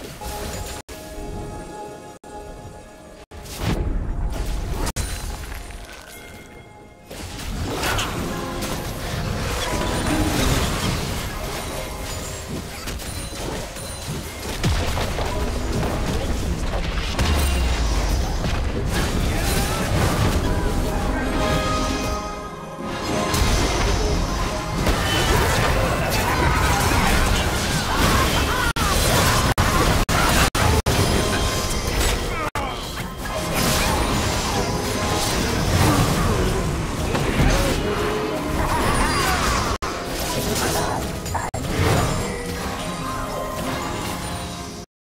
you I, I